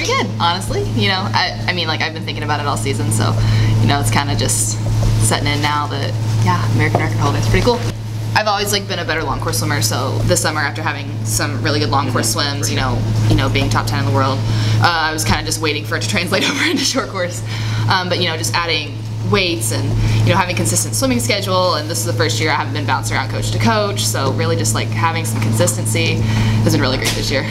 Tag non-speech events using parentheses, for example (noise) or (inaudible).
pretty good, honestly. You know, I, I mean, like I've been thinking about it all season, so you know, it's kind of just setting in now that yeah, American record holder. It's pretty cool. I've always like been a better long course swimmer, so this summer after having some really good long course mm-hmm. swims, you know, you know, being top ten in the world, uh, I was kind of just waiting for it to (laughs) translate over into short course. Um, but you know, just adding weights and you know having consistent swimming schedule and this is the first year I haven't been bouncing around coach to coach so really just like having some consistency has been really great this year.